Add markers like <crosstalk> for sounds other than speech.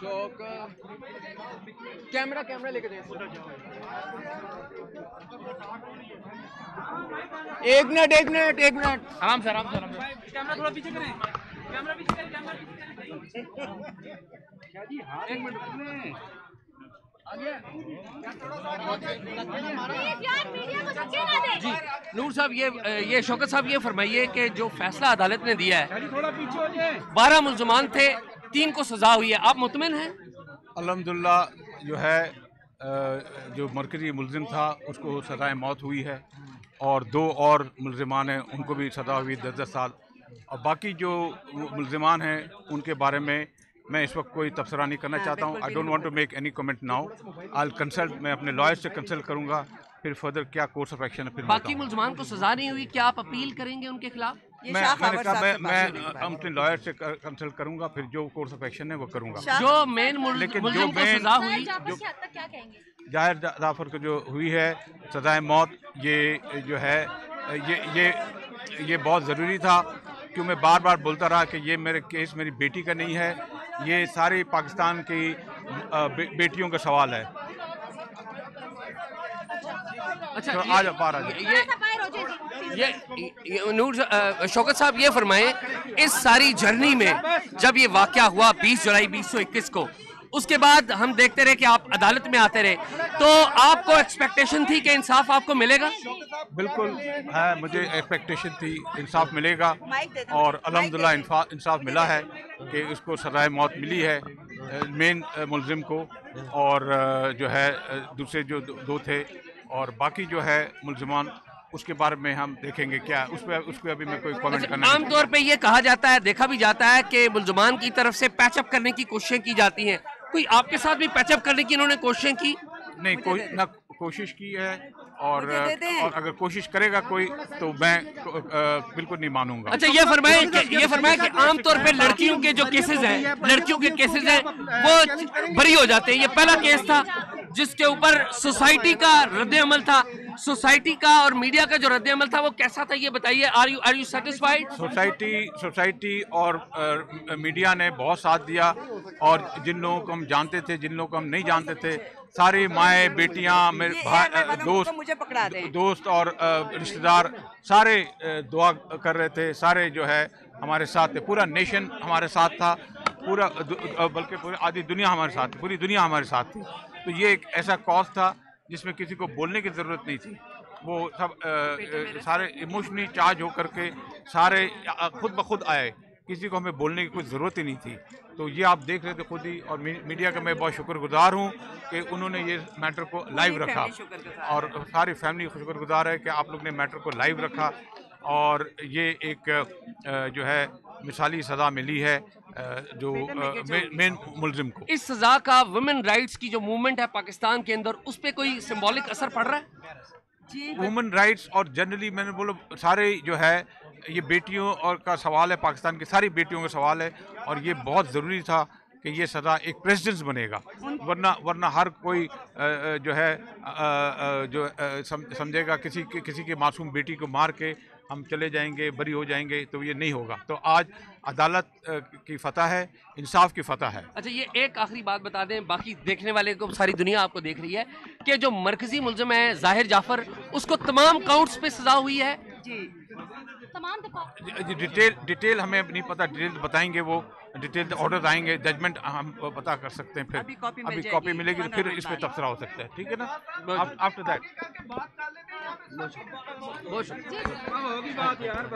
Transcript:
शौक camera camera लेके दे। एक मिनट एक मिनट एक मिनट। आराम से आराम से आराम से। कैमरा थोड़ा पीछे करें। कैमरा पीछे करें कैमरा पीछे करें। <laughs> एक मिनट जी नूर साहब ये ये शौकत साहब ये फरमाइए कि जो फैसला अदालत ने दिया है बारह मुलजमान थे तीन को सजा हुई है। आप मुतमिन हैं? अलहमदिल्ला जो है जो मरकजी मुलजिम था उसको सज़ाए मौत हुई है और दो और मुलजमान हैं उनको भी सज़ा हुई दस दस साल। और बाकी जो मुलजमान हैं उनके बारे में मैं इस वक्त कोई तबसरा नहीं करना चाहता हूँ। I don't want to make any comment now I consult मैं अपने लॉयर से कंसल्ट करूँगा फिर फर्दर क्या कोर्स ऑफ़ एक्शन है फिर बाकी मुलजमान को सजा नहीं हुई क्या आप अपील करेंगे उनके खिलाफ? मैं मैंने कहा मैं मैं अपने लॉयर से कंसल्ट करूँगा फिर जो कोर्स ऑफ़ एक्शन है वो करूँगा। जो मेन लेकिन जो को सजा हुई जो ज़ाहिर जाफ़र को जो हुई है सजाए मौत ये जो है ये ये ये बहुत ज़रूरी था क्यों मैं बार बार बोलता रहा कि ये मेरे केस मेरी बेटी का नहीं है ये सारे पाकिस्तान की बे, बेटियों का सवाल है। अच्छा तो ये- आ जाओ बाहर आ जाओ ये ये, ये नूर शौकत साहब ये फरमाए इस सारी जर्नी में जब ये वाकया हुआ 20 जुलाई 2021 को उसके बाद हम देखते रहे कि आप अदालत में आते रहे तो आपको एक्सपेक्टेशन थी कि इंसाफ आपको मिलेगा? बिल्कुल है मुझे एक्सपेक्टेशन थी इंसाफ मिलेगा और अलहमदिल्ला इंसाफ मिला है। कि उसको सजाए मौत मिली है मेन मुलजिम को और जो है दूसरे जो दो थे और बाकी जो है मुलजमान उसके बारे में हम देखेंगे क्या उस पर उस पर अभी मैं कोई कमेंट करना नहीं आमतौर पे ये कहा जाता है देखा भी जाता है कि मुलजमान की तरफ़ से पैचअप करने की कोशिशें की जाती हैं। कोई आपके साथ भी पैचअप करने की इन्होंने कोशिशें की? नहीं कोई ना कोशिश की है और और अगर कोशिश करेगा कोई तो मैं बिल्कुल नहीं मानूँगा। अच्छा ये फरमाए ये फरमाए कि आमतौर पे लड़कियों के जो केसेस हैं लड़कियों के केसेस हैं वो बरी हो जाते हैं। ये पहला केस था जिसके ऊपर सोसाइटी का रद्द अमल था। सोसाइटी का और मीडिया का जो रद्द अमल था वो कैसा था ये बताइए। Are you are you satisfied society society और मीडिया ने बहुत साथ दिया और जिन लोगों को हम जानते थे जिन लोगों को हम नहीं जानते थे सारी माएँ बेटियाँ मेरे भाई दोस्त मुझे पकड़ा दें। दोस्त और रिश्तेदार सारे दुआ कर रहे थे सारे जो है हमारे साथ थे पूरा नेशन हमारे साथ था पूरा बल्कि पूरी आधी दुनिया हमारे साथ थी पूरी दुनिया हमारे साथ थी। तो ये एक ऐसा कॉज था जिसमें किसी को बोलने की ज़रूरत नहीं थी। वो सब अ, सारे इमोशनली चार्ज होकर के सारे खुद ब खुद आए। किसी को हमें बोलने की कोई ज़रूरत ही नहीं थी। तो ये आप देख रहे थे खुद ही और मीडिया का मैं बहुत शुक्रगुजार हूँ कि उन्होंने ये मैटर को लाइव रखा। और सारी फैमिली शुक्रगुजार है कि आप लोग ने मैटर को लाइव रखा और ये एक जो है मिसाली सज़ा मिली है जो मेन मुलजिम को। इस सजा का वुमेन राइट्स की जो मूवमेंट है पाकिस्तान के अंदर उस पर कोई सिम्बॉलिक असर पड़ रहा है? वुमेन राइट्स और जनरली मैंने बोलो, सारे जो है, ये बेटियों और का सवाल है, पाकिस्तान की सारी बेटियों का सवाल है, और ये बहुत ज़रूरी था। कि ये सज़ा एक प्रेसिडेंस बनेगा। वरना वरना हर कोई जो है जो समझेगा किसी के किसी की मासूम बेटी को मार के हम चले जाएँगे बरी हो जाएँगे तो ये नहीं होगा। तो आज अदालत की फतह है इंसाफ की फतह है। अच्छा ये एक आखिरी बात बता दें बाकी देखने वाले को सारी दुनिया आपको देख रही है कि जो मरकजी मुलजम है ज़ाहिर जाफ़र उसको तमाम काउंट्स पे सजा हुई है। जी तमाम डिटेल डिटेल हमें नहीं पता डिटेल बताएँगे वो। डिटेल ऑर्डर आएँगे जजमेंट हम पता कर सकते हैं फिर। अभी कॉपी मिल कॉपी मिलेगी तो फिर इस पर तबसरा हो सकता है ठीक है ना? आफ्टर दैट बहुत शुक्रिया। होगी बात यार